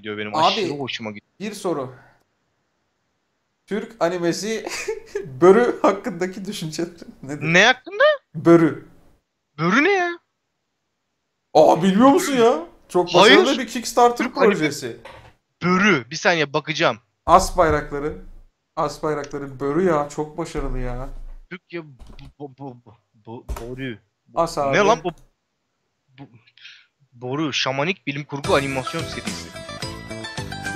gidiyor benim. Abi- Aşırı hoşuma gidiyor. Bir soru. Türk animesi Börü hakkındaki düşüncelerin nedir? Ne hakkında? Börü. Börü ne ya? Aa bilmiyor musun ya? Çok Hayır. başarılı bir Kickstarter Türk anime- projesi. Börü. Bir saniye bakacağım. As bayrakları. As bayrakları Börü ya çok başarılı ya. Bo, bo, boru. As abi. Ne lan bu? bu? Boru. Şamanik bilim kurgu animasyon serisi.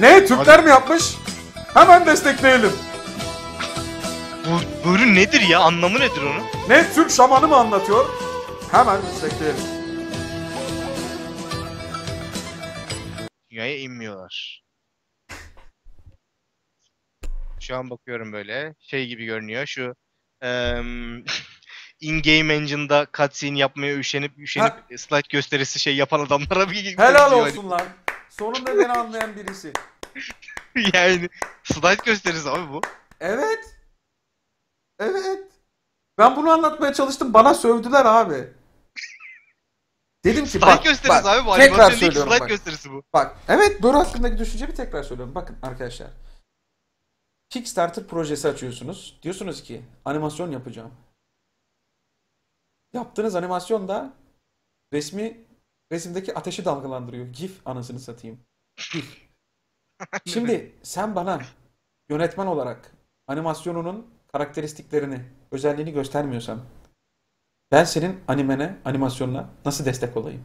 Ne Türkler mi yapmış? Hemen destekleyelim. Bu, börü nedir ya? Anlamı nedir onun? Ne Türk şamanı mı anlatıyor? Hemen destekleyelim. Dünyaya inmiyorlar. Şu an bakıyorum böyle. Şey gibi görünüyor. Şu em, in-game engine'da cutscene yapmaya üşenip üşenip slide gösterisi şey yapan adamlara bir Helal benziyor. olsun lan. Sonunda beni anlayan birisi. yani slide gösterisi abi bu. Evet. Evet. Ben bunu anlatmaya çalıştım. Bana sövdüler abi. Dedim ki Slide bak, gösterisi bak, abi bu. tekrar söylüyorum slide bak. gösterisi bu. Bak evet Dora hakkındaki düşüncemi tekrar söylüyorum. Bakın arkadaşlar. Kickstarter projesi açıyorsunuz. Diyorsunuz ki animasyon yapacağım. Yaptığınız animasyon da resmi resimdeki ateşi dalgalandırıyor. GIF anasını satayım. GIF. Şimdi sen bana yönetmen olarak animasyonunun karakteristiklerini, özelliğini göstermiyorsan ben senin animene, animasyonuna nasıl destek olayım?